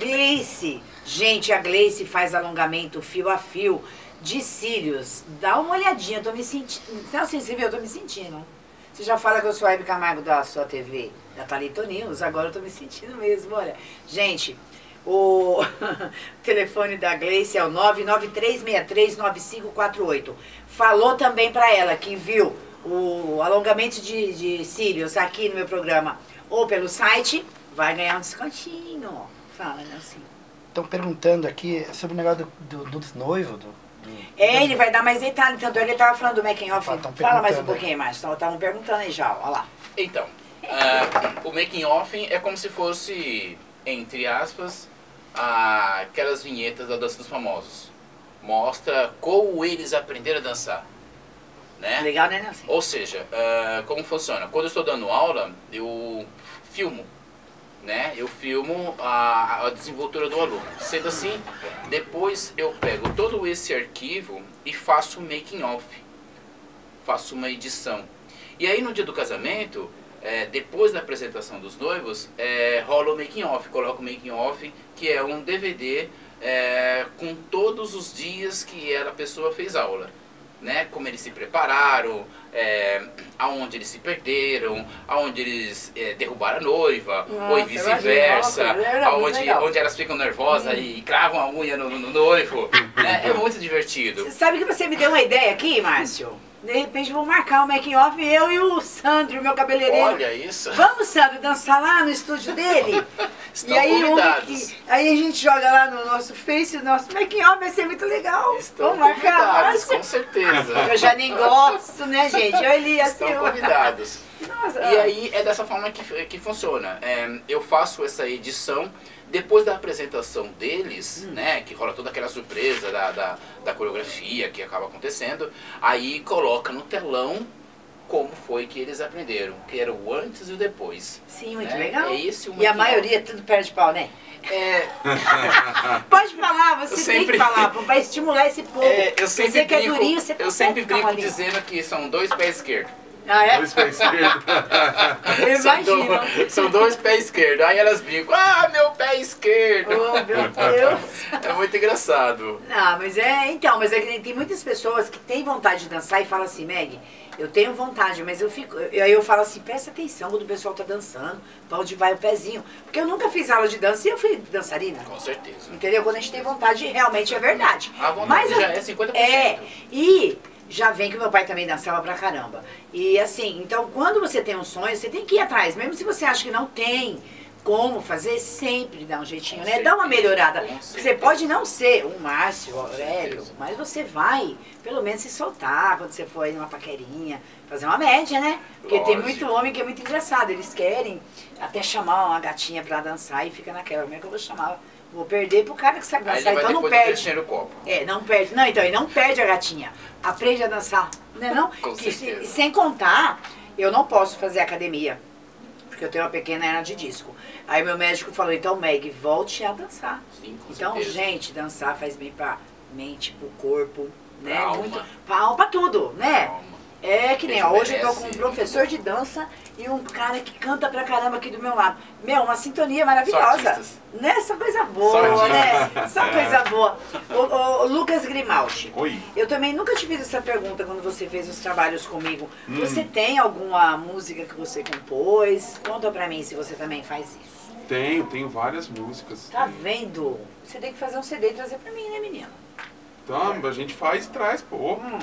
Gleice. Gente, a Gleice faz alongamento fio a fio de cílios. Dá uma olhadinha, eu tô me sentindo. Então, assim, você viu, eu tô me sentindo. Você já fala que eu sou a Hebe Camargo da sua TV, da Thalita News, agora eu tô me sentindo mesmo, olha. Gente, o telefone da Gleice é o 993639548. Falou também para ela que viu o alongamento de, de cílios aqui no meu programa ou pelo site, vai ganhar um descontinho. Fala, Nelson. Estão perguntando aqui sobre o negócio do, do, dos noivos. Do, do, É, ele vai dar mais detalhe, tanto é que ele tava falando do making off. Ah, Fala mais um perguntando pouquinho mais, estavam perguntando aí já, ó, olha lá. Então, ah, o making off é como se fosse, entre aspas, ah, aquelas vinhetas da dança dos famosos. Mostra como eles aprenderam a dançar. Né? Legal, né, Nelson? Ou seja, ah, como funciona? Quando eu estou dando aula, eu filmo. Né? Eu filmo a, a desenvoltura do aluno. Sendo assim, depois eu pego todo esse arquivo e faço um making off. Faço uma edição. E aí no dia do casamento, é, depois da apresentação dos noivos, é, rola o making off. Coloco o making off, que é um DVD é, com todos os dias que a pessoa fez aula né? Como eles se prepararam, é, aonde eles se perderam, aonde eles é, derrubaram a noiva, Nossa, ou vice-versa, muito aonde onde elas ficam nervosas e cravam a unha no, no- no noivo. né? É muito divertido. Você sabe que você me deu uma ideia aqui, Márcio? De repente vou marcar o making off, eu e o Sandro, meu cabeleireiro. Olha isso. Vamos, Sandro, dançar lá no estúdio dele? Estão e aí, um convidados. aí a gente joga lá no nosso Face, o nosso making off vai ser muito legal. Estão Vamos marcar. com certeza. Eu já nem gosto, né, gente? Olha ele assim. Estão convidados. Nossa, E aí é dessa forma que, que funciona. É, eu faço essa edição depois da apresentação deles, Hum. né? Que rola toda aquela surpresa da, da, da coreografia que acaba acontecendo. Aí coloca no telão como foi que eles aprenderam, que era o antes e o depois. Sim, muito né? legal. É esse E a maioria tudo perde pau, né? É, Pode falar, você Eu tem sempre- que falar, para estimular esse povo. é, eu sempre você que é brinco, durinho, você eu sempre brinco dizendo que são dois pés esquerdos. Ah, é? Dois pés esquerdos. São, imagino. do- são dois pés esquerdos. Aí elas brincam, ah, meu pé esquerdo. Oh, meu Deus. É muito engraçado. Não, mas é. Então, mas é que tem muitas pessoas que têm vontade de dançar e falam assim, Meg, eu tenho vontade, mas eu fico. eu- Aí eu falo assim, presta atenção quando o pessoal tá dançando, pra onde vai o pezinho. Porque eu nunca fiz aula de dança e eu fui dançarina. Com certeza. Entendeu? Quando a gente tem vontade, realmente é verdade. A vontade Mas já é 50%. É, e já vem que meu pai também dançava pra caramba. E assim, então quando você tem um sonho, você tem que ir atrás. Mesmo se você acha que não tem como fazer, sempre dá um jeitinho, Com né? Dá uma certeza, melhorada. Você certeza. pode não ser um Márcio, o Aurélio, certeza. mas você vai, pelo menos, se soltar quando você for aí numa paquerinha, fazer uma média, né? Porque tem Lógico. muito homem que é muito engraçado. Eles querem até chamar uma gatinha pra dançar e fica naquela. Como é que eu vou chamar? Vou perder pro cara que sabe dançar, ele então não perde. terceiro copo. É, não perde. Não, então, e não perde a gatinha. Aprende a dançar. Né não? Com Que se- sem contar, eu não posso fazer academia. Porque eu tenho uma pequena hernia de disco. Aí meu médico falou, então, Meg, volte a dançar. Sim, com Então, certeza. gente, dançar faz bem pra mente, pro corpo, né? Pra alma. Muito, pra alma, pra tudo, né? Calma. É que nem, ó, hoje eu tô com um professor de dança e um cara que canta pra caramba aqui do meu lado. Meu, uma sintonia maravilhosa. Né? Só coisa boa, Só né? Só coisa boa. O, o- o Lucas Grimaldi. Oi. Eu também nunca te fiz essa pergunta quando você fez os trabalhos comigo. Hum. Você tem alguma música que você compôs? Conta pra mim se você também faz isso. Tenho, tenho várias músicas. Tá Tenho. vendo? Você tem que fazer um CD e trazer pra mim, né, menina? Então, a gente faz e traz, pô. Hum.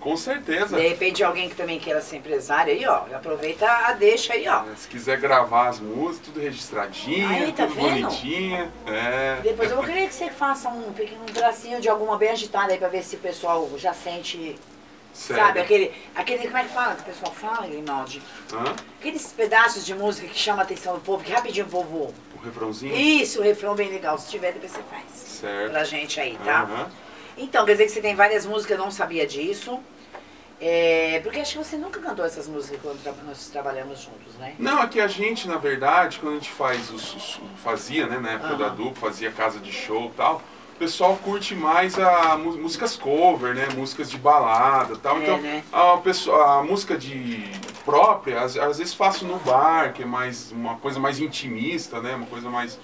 Com certeza. De repente alguém que também queira ser empresário aí, ó, aproveita a deixa aí, ó. Se quiser gravar as músicas, tudo registradinho, Aí, tá tudo vendo? bonitinho. É. Depois eu vou querer que você faça um pequeno um tracinho de alguma bem agitada aí pra ver se o pessoal já sente, Sério. sabe, aquele, aquele, como é que fala que o pessoal fala, Grimaldi? Hã? Aqueles pedaços de música que chama a atenção do povo, que rapidinho o povo... O refrãozinho? Isso, o refrão bem legal, se tiver depois você faz. Certo. Pra gente aí, tá? Aham. Então, quer dizer que você tem várias músicas, eu não sabia disso. É, porque acho que você nunca cantou essas músicas quando tra- nós trabalhamos juntos, né? Não, aqui a gente, na verdade, quando a gente faz os, os- fazia, né, na época Aham. da dupla, fazia casa de show e tal, o pessoal curte mais a músicas cover, né, músicas de balada e tal. É, então, né? a, pessoa, a música de própria, às, às vezes faço no bar, que é mais uma coisa mais intimista, né, uma coisa mais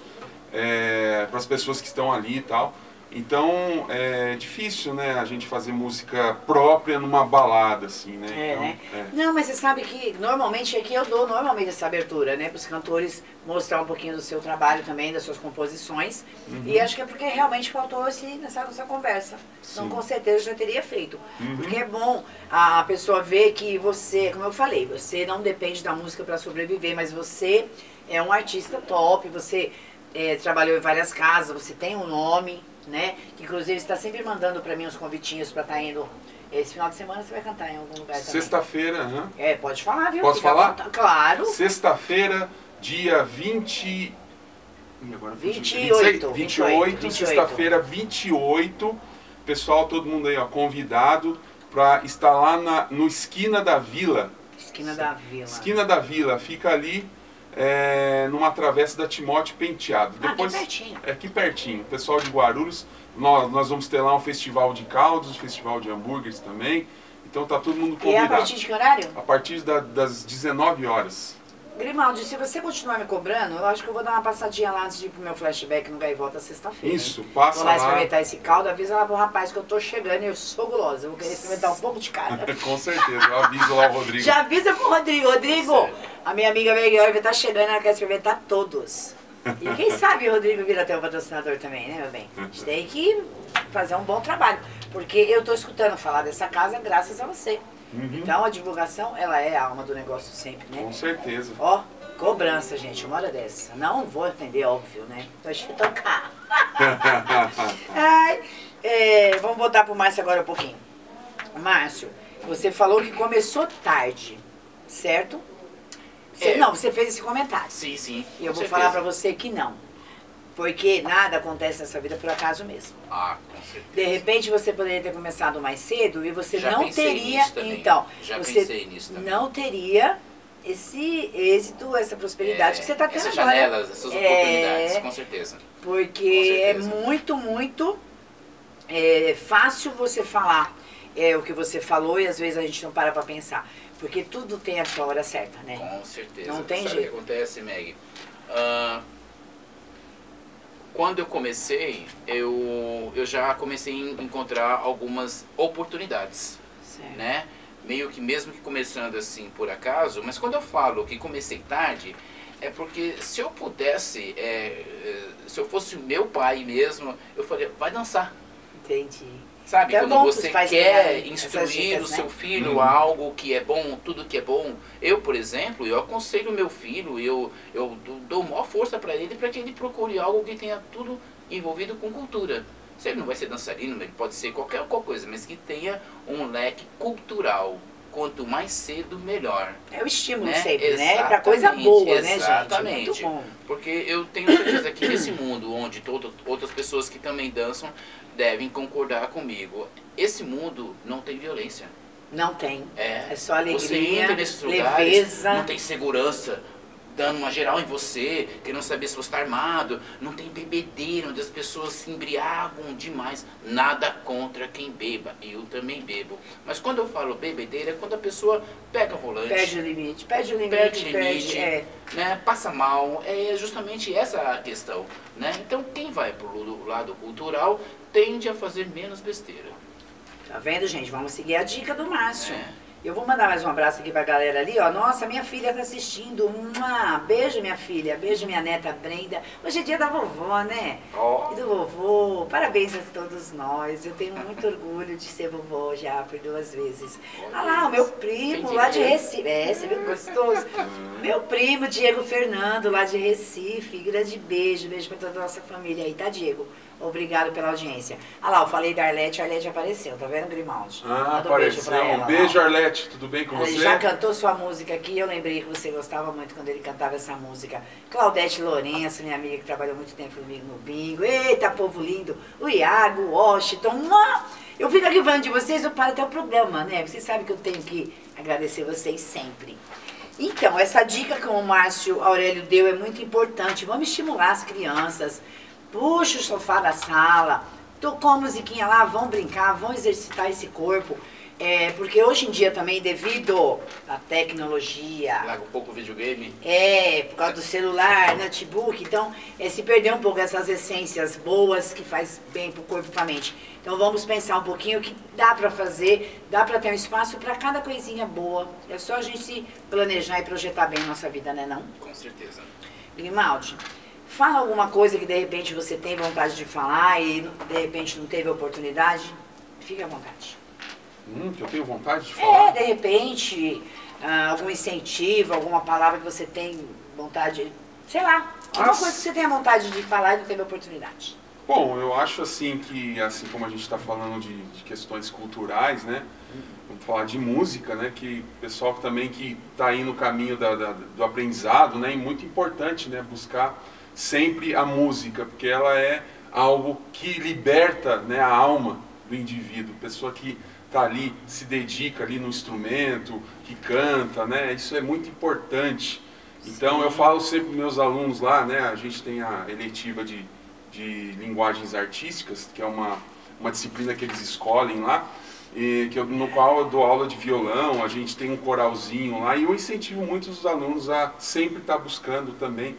para as pessoas que estão ali e tal. Então é difícil, né, a gente fazer música própria numa balada, assim, né? É, então, né? é. Não, mas você sabe que normalmente aqui eu dou normalmente essa abertura, né? Para os cantores mostrar um pouquinho do seu trabalho também, das suas composições. E acho que é porque realmente faltou esse, nessa nossa conversa. Então com certeza eu já teria feito. Porque é bom a pessoa ver que você, como eu falei, você não depende da música para sobreviver, mas você é um artista top, você é, trabalhou em várias casas, você tem um nome, né? Que inclusive está sempre mandando para mim os convitinhos para estar indo. Esse final de semana você vai cantar em algum lugar. Sexta-feira, aham. É, pode falar, viu? Posso Fica falar? vontade. Claro. Sexta-feira, dia 20. Ih, agora fugiu. 28, 28, 28, sexta-feira, 28. Pessoal, todo mundo aí, ó, convidado para estar lá na, no Esquina da Vila. Esquina da Vila. Esquina da Vila, fica ali é, numa travessa da Timóteo Penteado. Ah, aqui pertinho. É aqui pertinho. Pessoal de Guarulhos, nós, nós vamos ter lá um festival de caldos, um festival de hambúrgueres também. Então tá todo mundo E é a convidado. partir de que horário? A partir da- das 19 horas. Grimaldi, se você continuar me cobrando, eu acho que eu vou dar uma passadinha lá antes de ir pro meu flashback no Gaivota sexta-feira. Isso, passa Vou lá lá. experimentar esse caldo, avisa lá pro rapaz que eu tô chegando e eu sou gulosa. Eu vou querer experimentar um pouco de cada. Com certeza, eu aviso lá o Rodrigo. Já avisa pro Rodrigo. Rodrigo, a minha amiga Melhor tá chegando, ela quer experimentar todos. E quem sabe o Rodrigo vira até o patrocinador também, né, meu bem? A gente tem que fazer um bom trabalho. Porque eu tô escutando falar dessa casa graças a você. Então a divulgação, ela é a alma do negócio sempre, né? Com certeza. Ó, cobrança, gente, uma hora dessa. Não vou atender, óbvio, né? Deixa eu tocar. Ai, é, vamos voltar pro Márcio agora um pouquinho. Márcio, você falou que começou tarde, certo? Você- É. Não, você fez esse comentário. Sim, sim. E eu vou falar pra certeza. você que não. Porque nada acontece nessa vida por acaso mesmo. Ah, com certeza. De repente você poderia ter começado mais cedo e você Já não teria. Então, Já você pensei nisso também. não teria esse êxito, essa prosperidade É, que você está tendo Essas agora. janelas, essas É. oportunidades, com certeza. Porque Com é certeza. muito, muito é, fácil você falar é, o que você falou e às vezes a gente não para pra pensar. Porque tudo tem a sua hora certa, né? Com certeza. Não tem Sabe jeito. o que acontece, Meg? Ah, quando eu comecei, eu, eu já comecei a encontrar algumas oportunidades, Certo. né? Meio que mesmo que começando assim por acaso, mas quando eu falo que comecei tarde, é porque se eu pudesse, é, é, se eu fosse o meu pai mesmo, eu falei, vai dançar. Entendi. Sabe, Então é quando bom você quer instruir dicas, o né? seu filho Uhum. a algo que é bom, tudo que é bom. Eu, por exemplo, eu aconselho o meu filho, eu, eu força para ele para que ele procure algo que tenha tudo envolvido com cultura. Se ele não vai ser dançarino, ele pode ser qualquer, qualquer coisa, mas que tenha um leque cultural. Quanto mais cedo, melhor. É o estímulo Né? sempre, né? Pra coisa Exatamente, boa, né, gente? exatamente. Muito bom. Porque eu tenho certeza que nesse mundo onde outras pessoas que também dançam devem concordar comigo, esse mundo não tem violência. Não tem. É, É só você alegria, entra nesses lugares, leveza. não tem segurança dando uma geral em você, querendo saber se você está armado, não tem bebedeira onde as pessoas se embriagam demais. Nada contra quem beba, eu também bebo. Mas quando eu falo bebedeira, é quando a pessoa pega o volante, Perde o limite, perde o limite, perde perde. limite, é. né, passa mal, é justamente essa a questão, né? Então quem vai pro lu- lado cultural tende a fazer menos besteira. Tá vendo, gente? Vamos seguir a dica do Márcio. É. Eu vou mandar mais um abraço aqui pra galera ali, ó. Nossa, minha filha tá assistindo. Uma beijo, minha filha. Beijo, minha neta Brenda. Hoje é dia da vovó, né? Ó. E do vovô. Parabéns a todos nós. Eu tenho muito orgulho de ser vovó já por duas vezes. Ah lá, o meu primo lá de? Recife. É, você viu que gostoso? Meu primo, Diego Fernando, lá de Recife. Grande beijo. Beijo pra toda a nossa família aí, tá, Diego? Obrigado pela audiência. Ah lá, eu falei da Arlete, a Arlete apareceu, tá vendo, Grimaldi? Ah, Manda um beijo apareceu. ela, Um beijo, Arlete. Tudo bem com Ele você? já cantou sua música aqui, eu lembrei que você gostava muito quando ele cantava essa música. Claudete Lourenço, minha amiga que trabalhou muito tempo comigo no bingo. Eita, povo lindo! O Iago, o Washington. Mua! Eu fico aqui falando de vocês, eu paro até o programa, né? Vocês sabem que eu tenho que agradecer vocês sempre. Então, essa dica que o Márcio Aurélio deu é muito importante. Vamos estimular as crianças. Puxa o sofá da sala, tocou a musiquinha lá, vão brincar, vão exercitar esse corpo. É, porque hoje em dia também, devido à tecnologia, Larga um pouco o videogame. é, por causa do celular, notebook, então é, se perdeu um pouco essas essências boas que faz bem pro corpo e pra mente. Então vamos pensar um pouquinho o que dá pra fazer, dá pra ter um espaço pra cada coisinha boa. É só a gente se planejar e projetar bem a nossa vida, né não? Com certeza. Grimaldi, fala alguma coisa que de repente você tem vontade de falar e de repente não teve oportunidade. Fique à vontade. Hum, que eu tenho vontade de É, falar. de repente, ah, algum incentivo, alguma palavra que você tem vontade, sei lá, alguma Ah, coisa que você tenha vontade de falar e não teve oportunidade. Bom, eu acho assim que, assim como a gente está falando de, de questões culturais, né? Vamos falar de música, né? Que o pessoal também que está aí no caminho da- da- do aprendizado, né? E muito importante, né? Buscar sempre a música, porque ela é algo que liberta né, a alma do indivíduo. Pessoa que está ali, se dedica ali no instrumento, que canta, né? Isso é muito importante. Então eu falo sempre para meus alunos lá, né? A gente tem a eletiva de, de linguagens artísticas, que é uma, uma disciplina que eles escolhem lá, e que eu, no qual eu dou aula de violão, a gente tem um coralzinho lá, e eu incentivo muito os alunos a sempre estar buscando também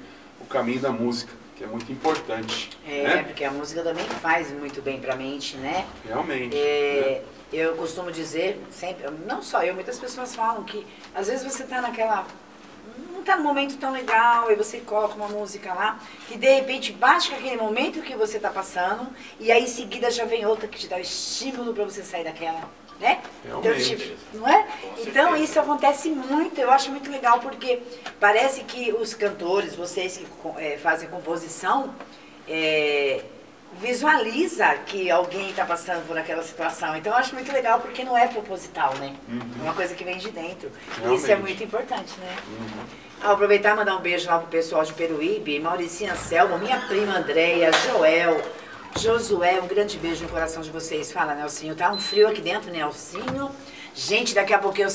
caminho da música, que é muito importante. É, né? porque a música também faz muito bem pra mente, né? Realmente. É, eu costumo dizer, sempre, não só eu, muitas pessoas falam que às vezes você tá naquela. não tá num momento tão legal, e você coloca uma música lá, que de repente bate com aquele momento que você tá passando, e aí em seguida já vem outra que te dá o estímulo pra você sair daquela. Né? Então, Realmente. tipo, não é? Então isso acontece muito, eu acho muito legal, porque parece que os cantores, vocês que eh, fazem composição, eh, visualiza que alguém está passando por aquela situação. Então eu acho muito legal porque não é proposital, né? É uma coisa que vem de dentro. E isso é Realmente. muito importante, né? Ah, aproveitar e mandar um beijo lá pro pessoal de Peruíbe, Mauricinha Selma, minha prima Andréia, Joel, Josué, um grande beijo no coração de vocês. Fala, Nelsinho, tá um frio aqui dentro, Nelsinho. Gente, daqui a pouquinho eu